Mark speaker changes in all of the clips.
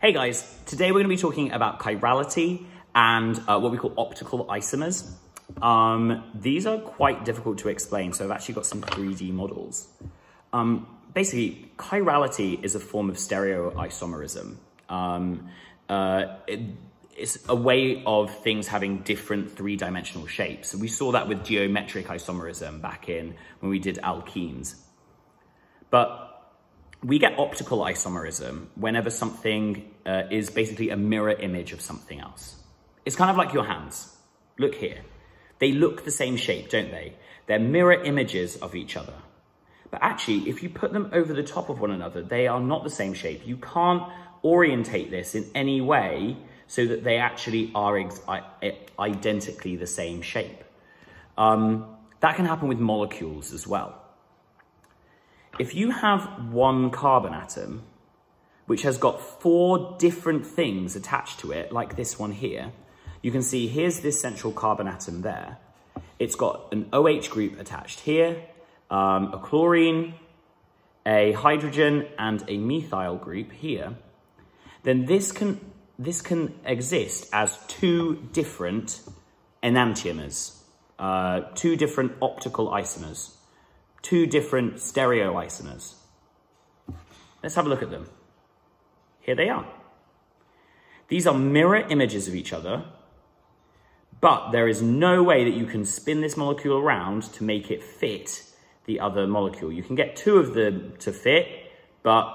Speaker 1: Hey guys, today we're going to be talking about chirality and uh, what we call optical isomers. Um, these are quite difficult to explain, so I've actually got some 3D models. Um, basically, chirality is a form of stereoisomerism. Um, uh, it, it's a way of things having different three-dimensional shapes. we saw that with geometric isomerism back in when we did alkenes. But we get optical isomerism whenever something uh, is basically a mirror image of something else. It's kind of like your hands. Look here. They look the same shape, don't they? They're mirror images of each other. But actually, if you put them over the top of one another, they are not the same shape. You can't orientate this in any way so that they actually are identically the same shape. Um, that can happen with molecules as well. If you have one carbon atom, which has got four different things attached to it, like this one here, you can see here's this central carbon atom there. It's got an OH group attached here, um, a chlorine, a hydrogen, and a methyl group here. Then this can, this can exist as two different enantiomers, uh, two different optical isomers two different stereoisomers. Let's have a look at them. Here they are. These are mirror images of each other, but there is no way that you can spin this molecule around to make it fit the other molecule. You can get two of them to fit, but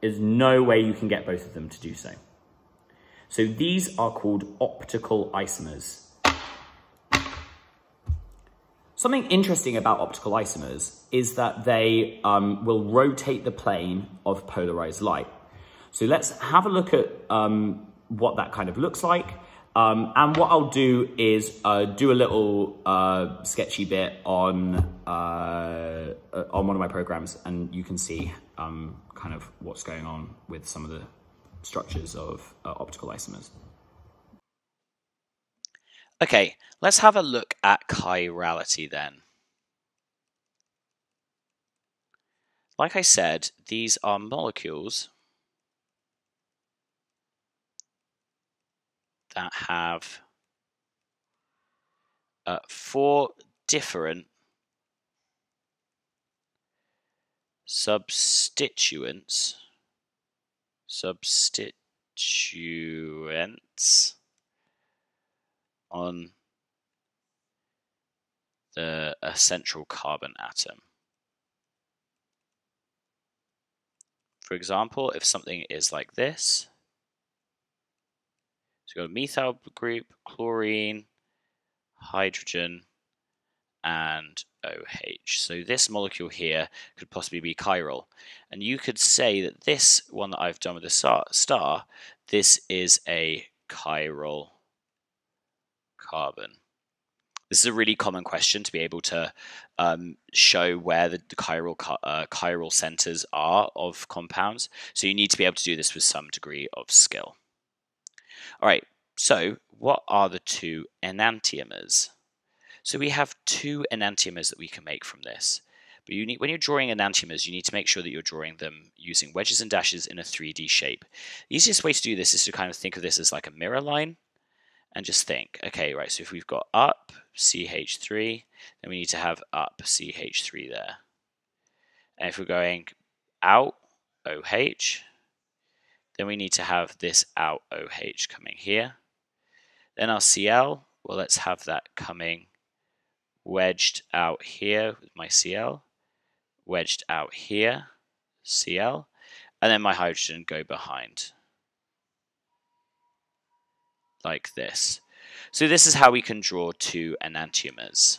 Speaker 1: there's no way you can get both of them to do so. So these are called optical isomers. Something interesting about optical isomers is that they um, will rotate the plane of polarized light. So let's have a look at um, what that kind of looks like. Um, and what I'll do is uh, do a little uh, sketchy bit on, uh, on one of my programs and you can see um, kind of what's going on with some of the structures of uh, optical isomers.
Speaker 2: Okay, let's have a look at chirality then. Like I said, these are molecules that have uh, four different substituents substituents on the a central carbon atom. For example, if something is like this, so you've got a methyl group, chlorine, hydrogen, and OH. So this molecule here could possibly be chiral. And you could say that this one that I've done with the star, this is a chiral carbon? This is a really common question to be able to um, show where the, chiral uh, chiral centers are of compounds. So you need to be able to do this with some degree of skill. All right, so what are the two enantiomers? So we have two enantiomers that we can make from this. But you need, when you're drawing enantiomers, you need to make sure that you're drawing them using wedges and dashes in a 3D shape. The easiest way to do this is to kind of think of this as like a mirror line and just think, okay, right, so if we've got up CH3, then we need to have up CH3 there. And if we're going out OH, then we need to have this out OH coming here. Then our Cl, well, let's have that coming wedged out here with my Cl, wedged out here, Cl, and then my hydrogen go behind like this. So this is how we can draw two enantiomers.